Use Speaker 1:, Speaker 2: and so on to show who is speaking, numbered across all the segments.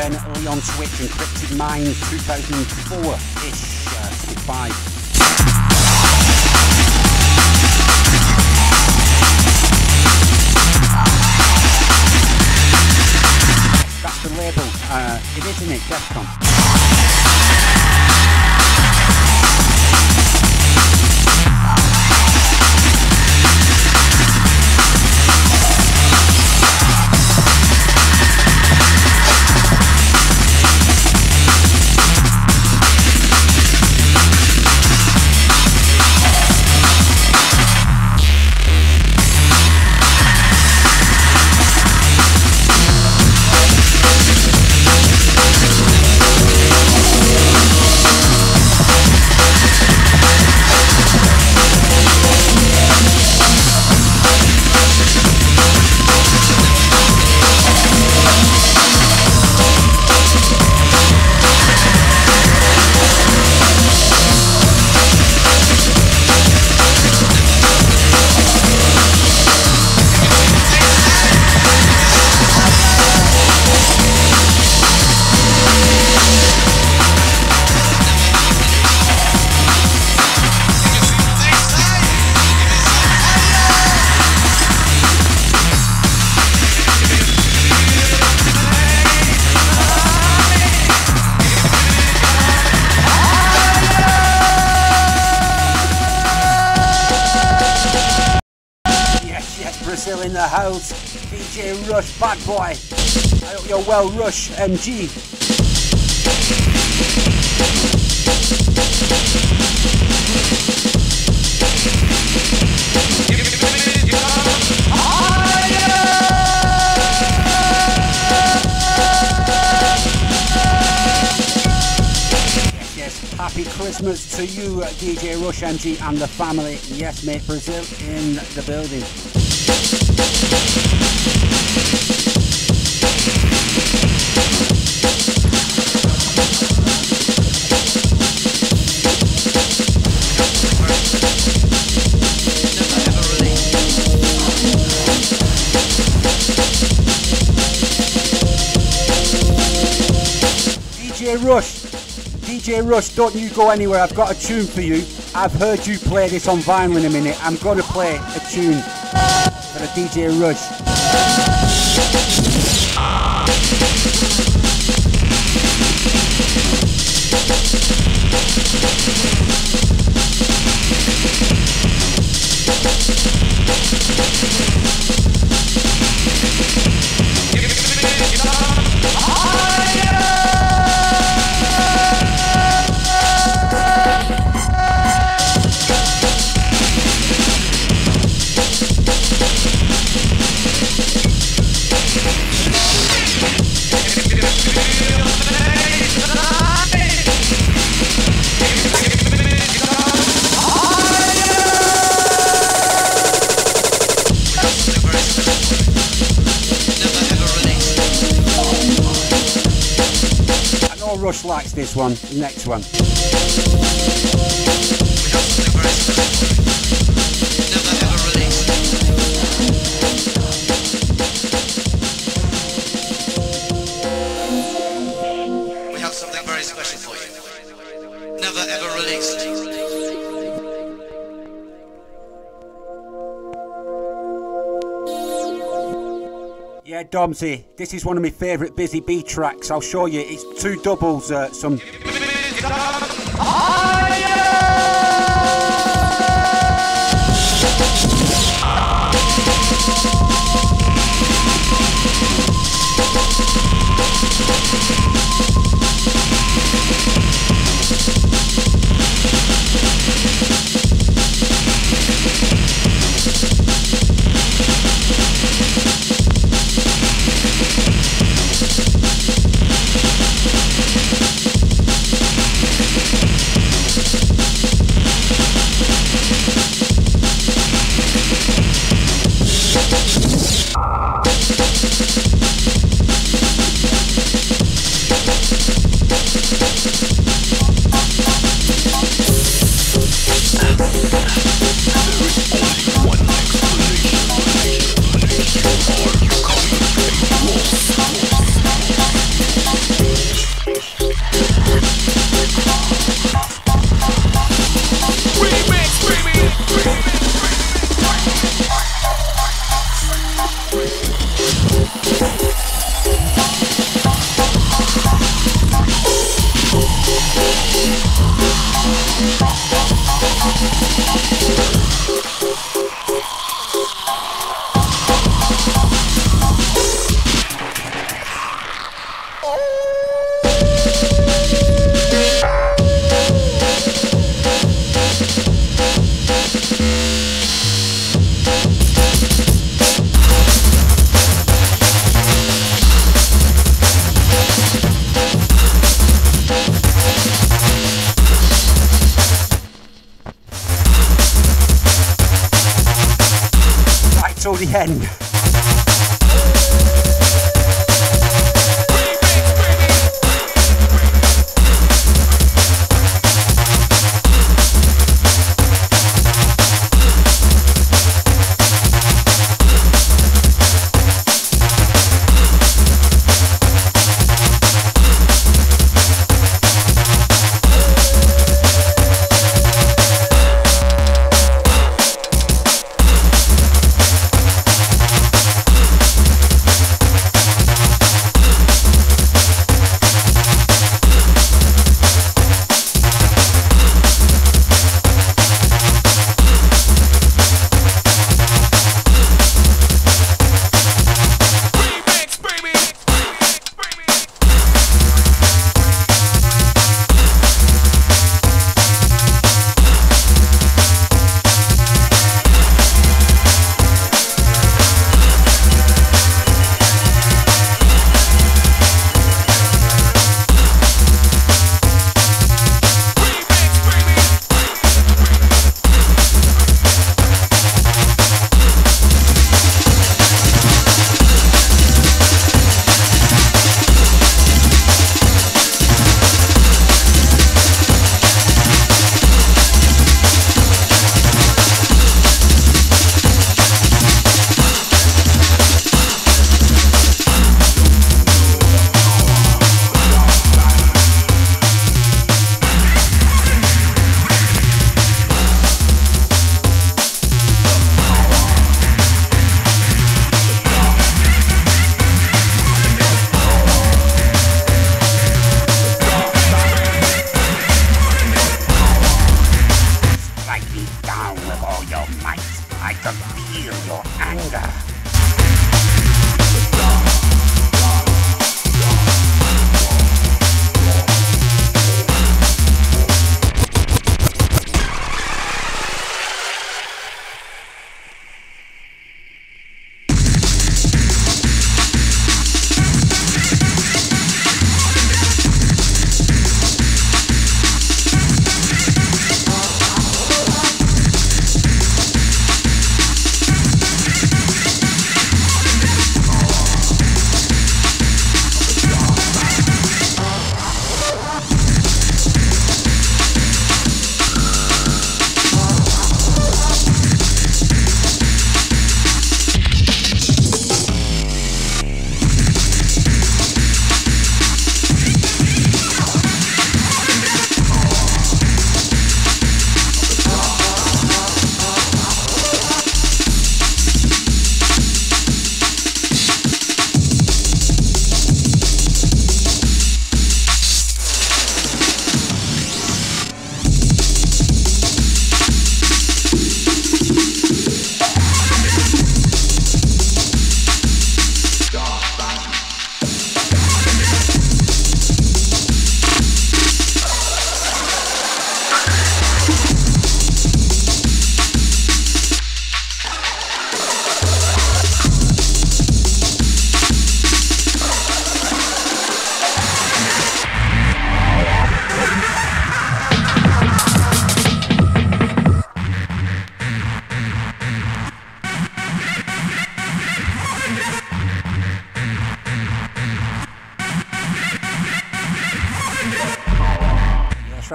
Speaker 1: then Leon Switch and Cryptic Minds 2004-ish, uh, 55. That's the label. Uh, it is, isn't it? Defcon. The house. DJ Rush, bad boy. I hope you're well, Rush, MG. Happy Christmas to you, DJ Rush, MG, and the family. Yes, mate, Brazil in the building. DJ Rush, DJ Rush, don't you go anywhere. I've got a tune for you. I've heard you play this on vinyl in a minute. I'm gonna play a tune for the DJ Rush. Thank you. This one. Next one.
Speaker 2: We have something very special for you. Never ever released.
Speaker 1: Yeah, Domsy, this is one of my favourite Bizzy B tracks. I'll show you. It's two doubles, uh, some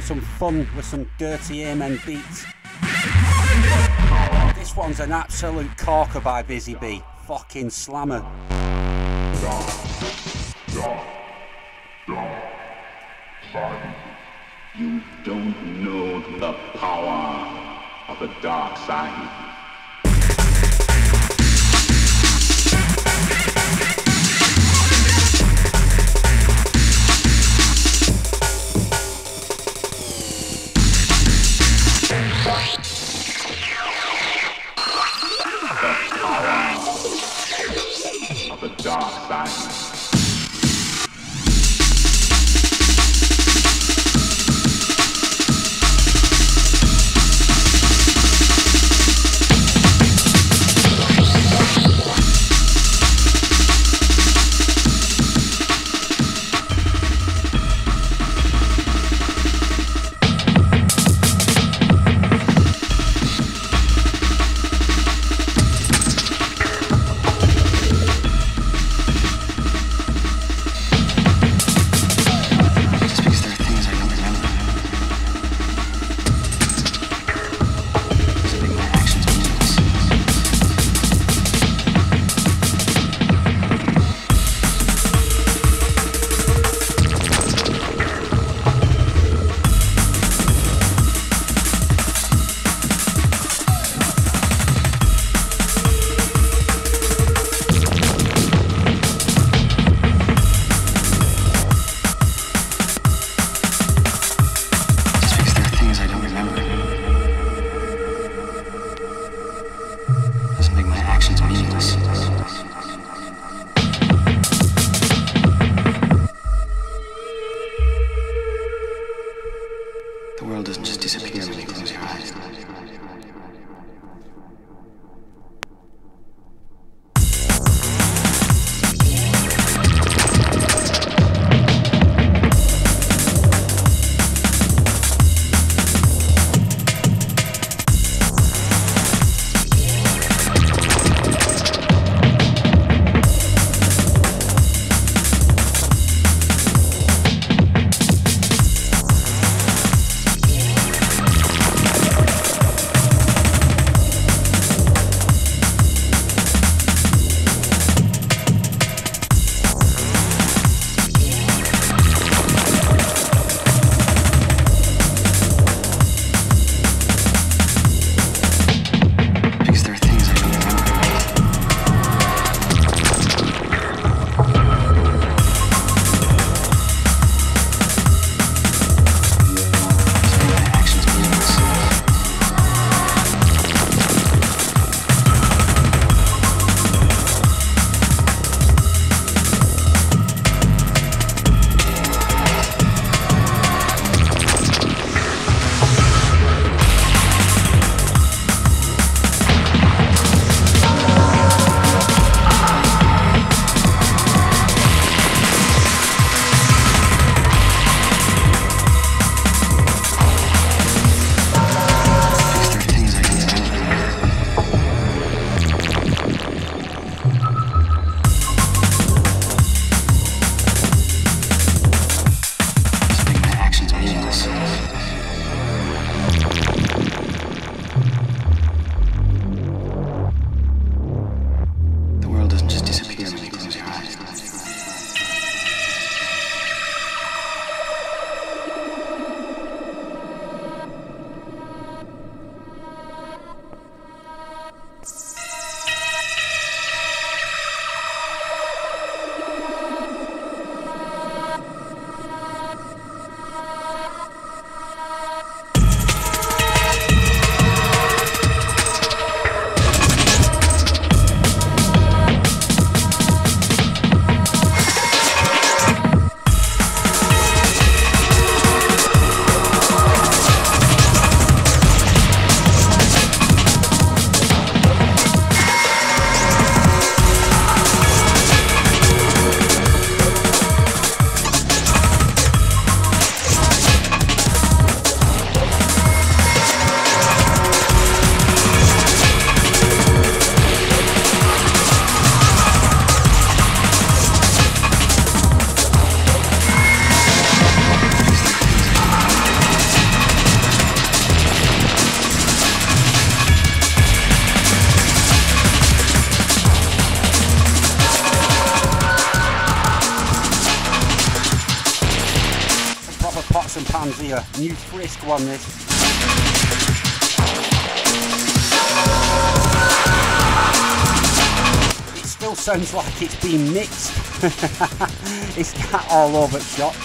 Speaker 1: some fun with some dirty amen beats. This one's an absolute corker by Bizzy B. Fucking slammer.
Speaker 3: You don't know the power of the dark side.
Speaker 1: dark badness. New Frisk one this. It still sounds like it's been mixed. it's got all over shot.